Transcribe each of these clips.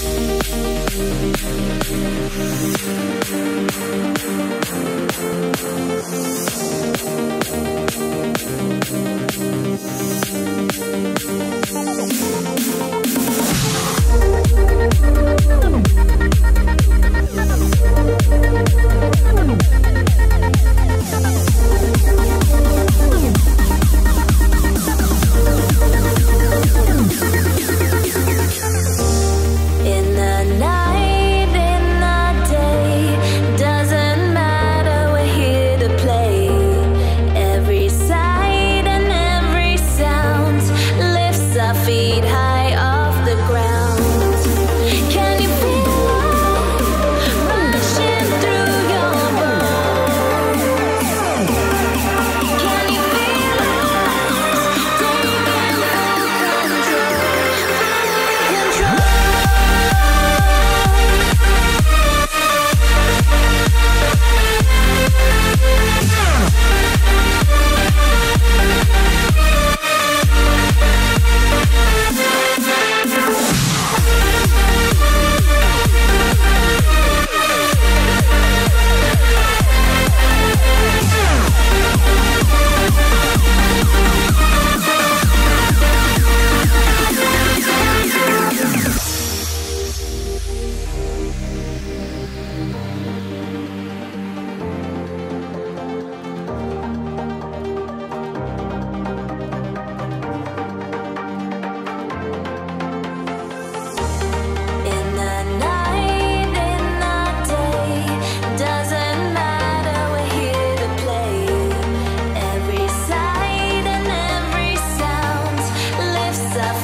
Yeah,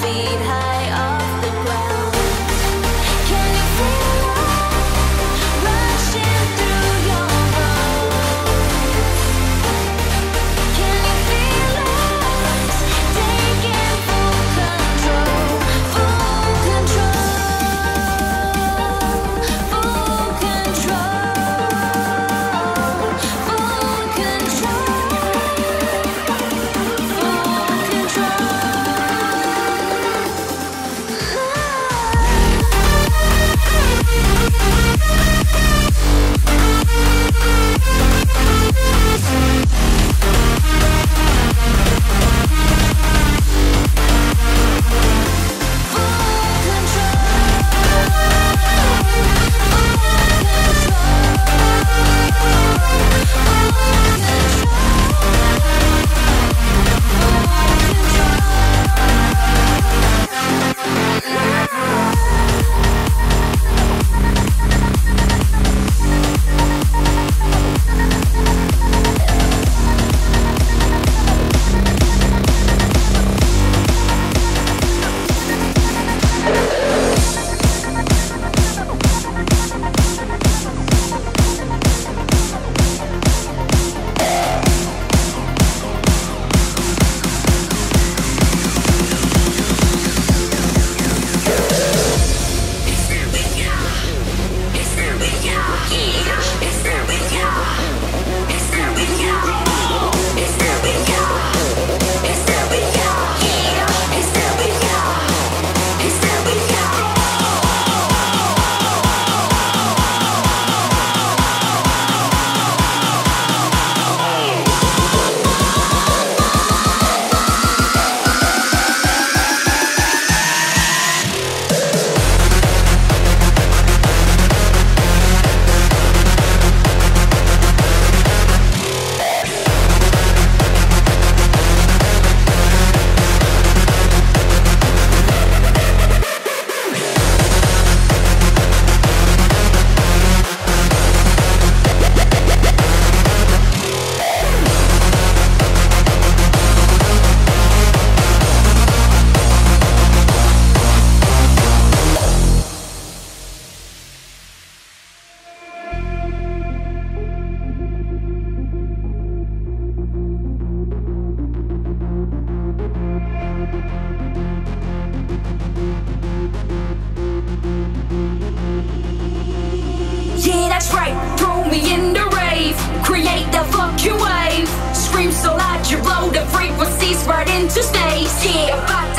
about to happen soon.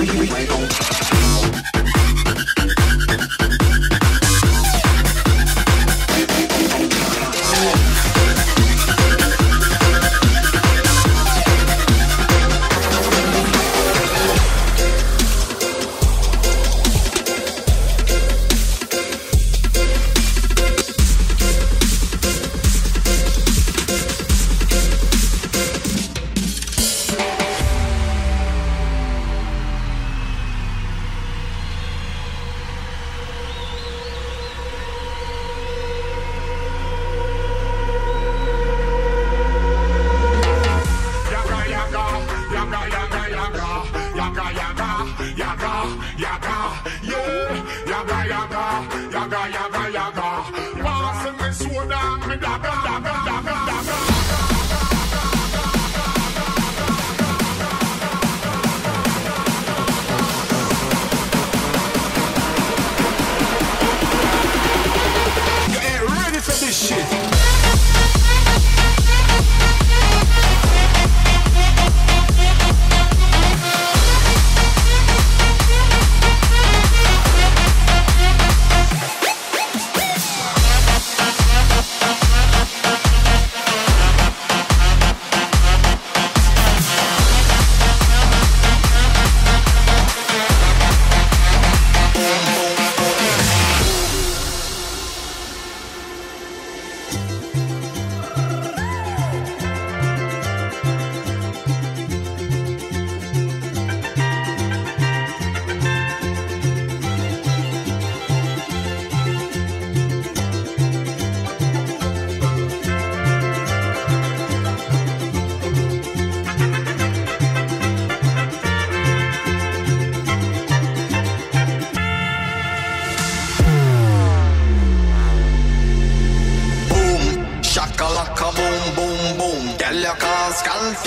we, we, we gon'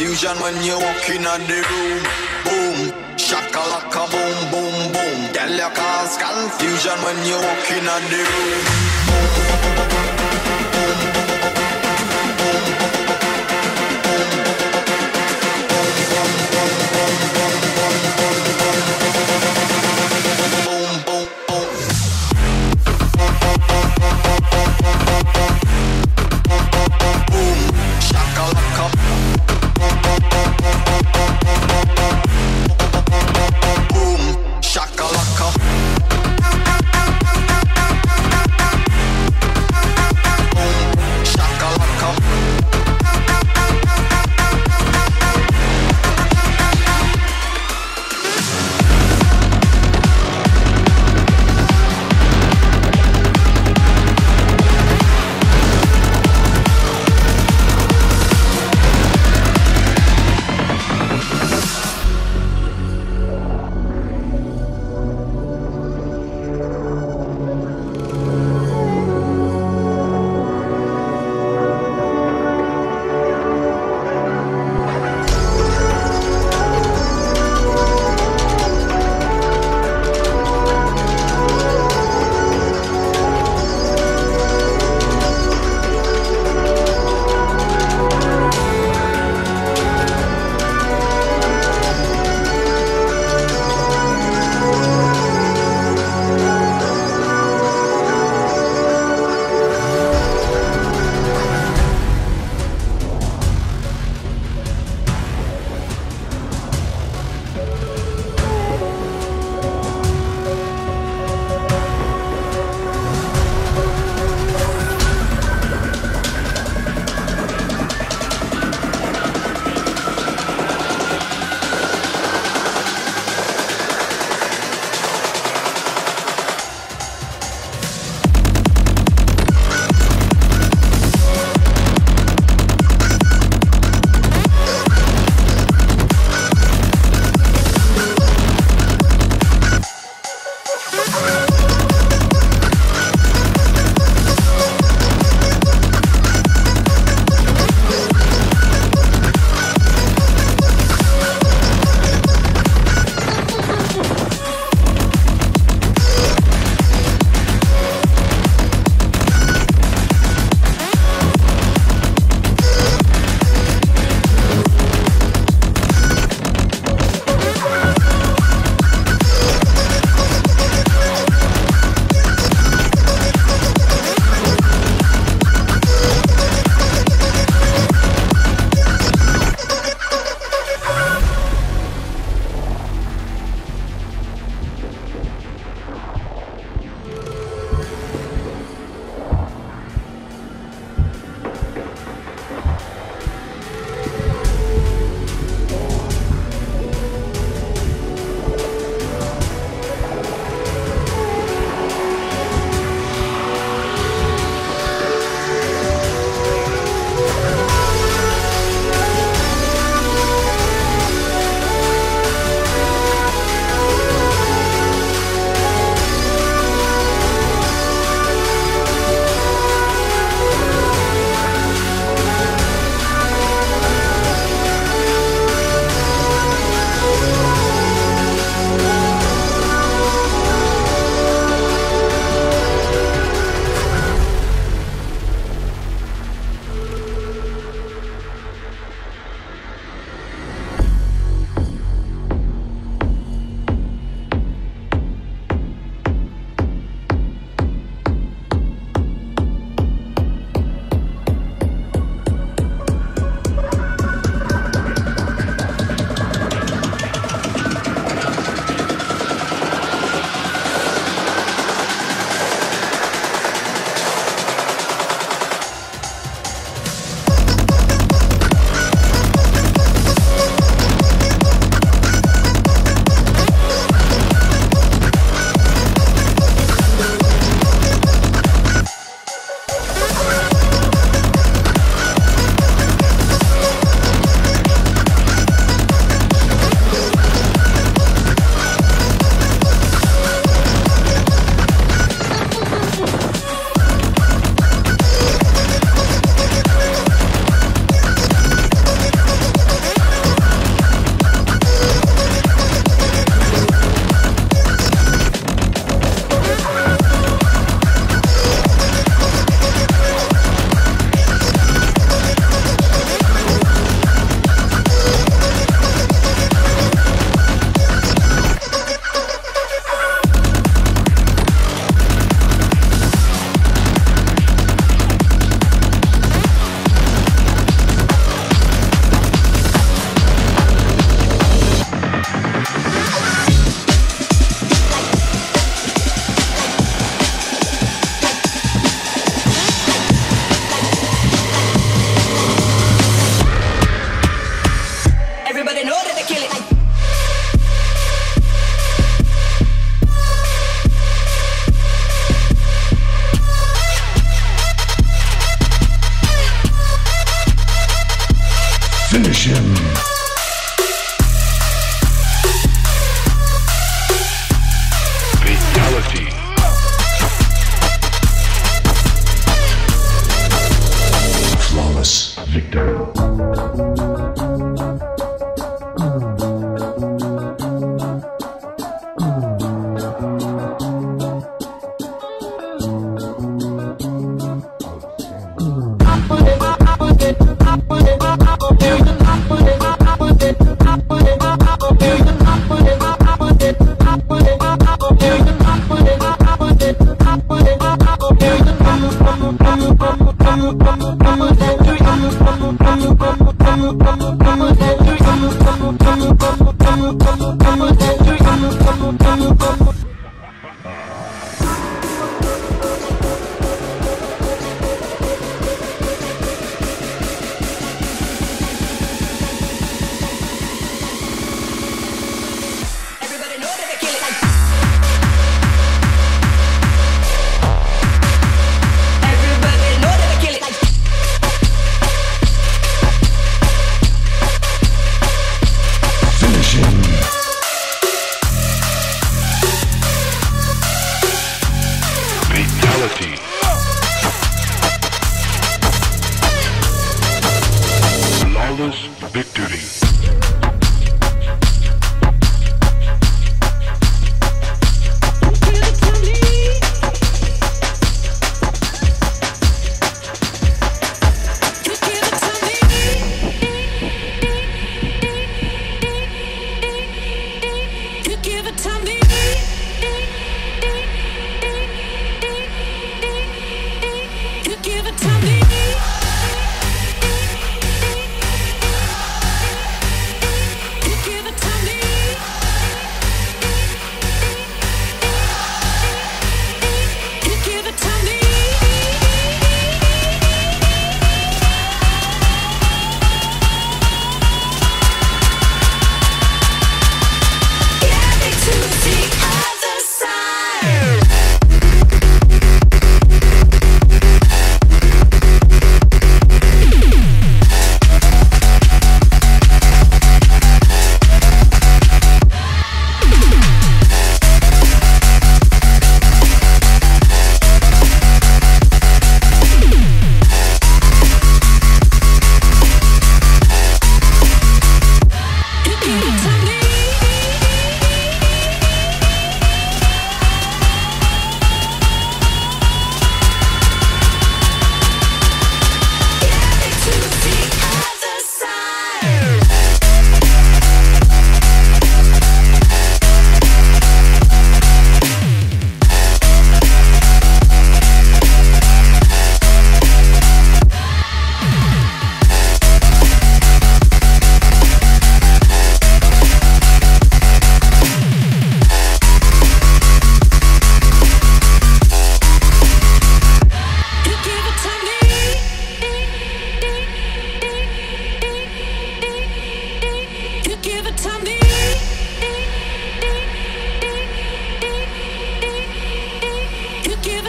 confusion when you walk in the room. Boom, shakalaka, boom, boom, boom. Girl, you cause confusion when you walk in the room. Boom, boom, boom.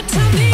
to me.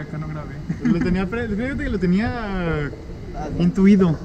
acá no grabé. Lo tenía, fíjate que lo tenía intuido.